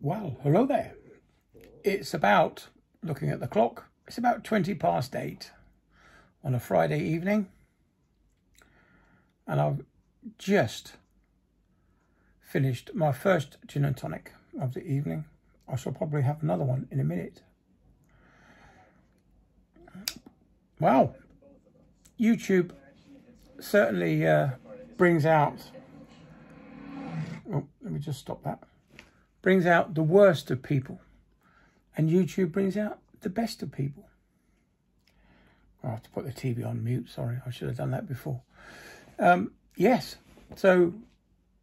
Well, hello there. It's about, looking at the clock, it's about 20 past eight on a Friday evening. And I've just finished my first gin and tonic of the evening. I shall probably have another one in a minute. Wow, YouTube certainly uh, brings out. Oh, let me just stop that. Brings out the worst of people, and YouTube brings out the best of people. I have to put the TV on mute. Sorry, I should have done that before. Um, yes, so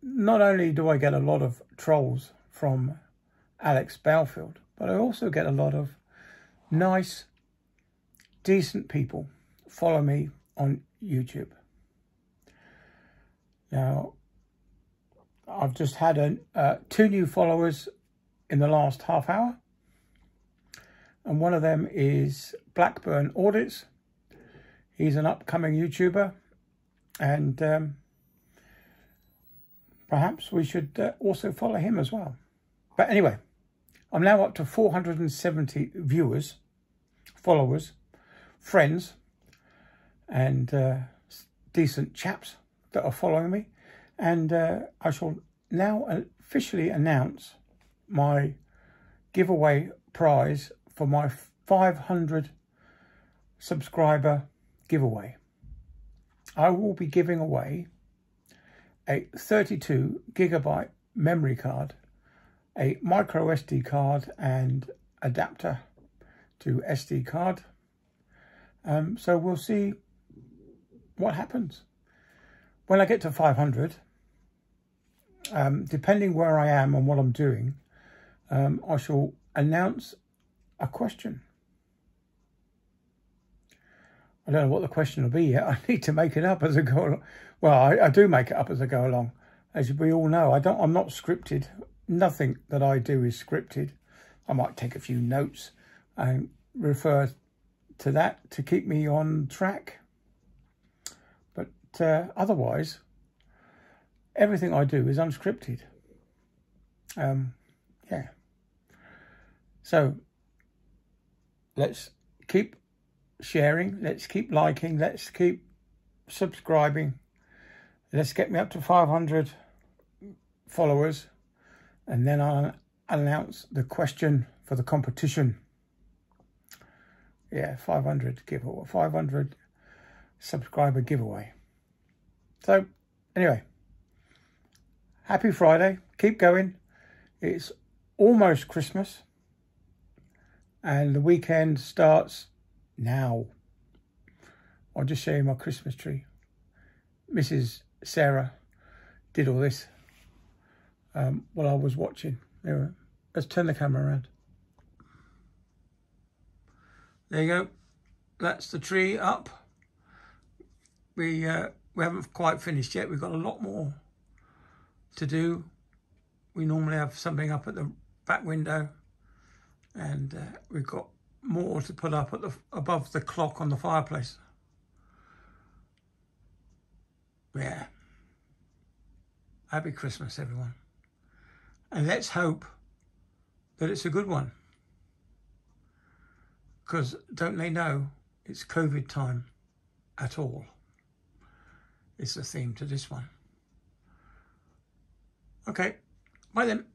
not only do I get a lot of trolls from Alex Belfield, but I also get a lot of nice, decent people follow me on YouTube. Now, I've just had uh, two new followers in the last half hour. And one of them is Blackburn Audits. He's an upcoming YouTuber. And um, perhaps we should uh, also follow him as well. But anyway, I'm now up to 470 viewers, followers, friends, and uh, decent chaps that are following me. And uh, I shall now officially announce my giveaway prize for my 500 subscriber giveaway. I will be giving away a 32 gigabyte memory card, a micro SD card and adapter to SD card. Um, so we'll see what happens. When I get to 500, um, depending where I am and what I'm doing, um, I shall announce a question. I don't know what the question will be yet. I need to make it up as I go along. Well, I, I do make it up as I go along. As we all know, I don't, I'm not scripted. Nothing that I do is scripted. I might take a few notes and refer to that to keep me on track. Uh, otherwise, everything I do is unscripted. Um, yeah. So let's keep sharing. Let's keep liking. Let's keep subscribing. Let's get me up to 500 followers. And then I'll announce the question for the competition. Yeah, 500 giveaway, 500 subscriber giveaway. So anyway, happy Friday. Keep going. It's almost Christmas and the weekend starts now. I'll just show you my Christmas tree. Mrs. Sarah did all this um, while I was watching. Anyway, let's turn the camera around. There you go. That's the tree up. We uh, we haven't quite finished yet. We've got a lot more to do. We normally have something up at the back window and uh, we've got more to put up at the above the clock on the fireplace. Yeah. Happy Christmas, everyone. And let's hope that it's a good one. Because don't they know it's COVID time at all? It's the theme to this one. Okay, bye then.